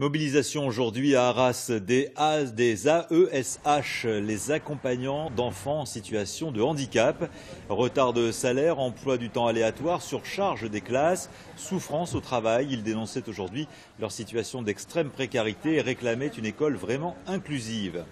Mobilisation aujourd'hui à Arras des, des AESH, les accompagnants d'enfants en situation de handicap. Retard de salaire, emploi du temps aléatoire, surcharge des classes, souffrance au travail. Ils dénonçaient aujourd'hui leur situation d'extrême précarité et réclamaient une école vraiment inclusive.